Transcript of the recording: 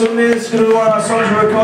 studio some minutes, to our.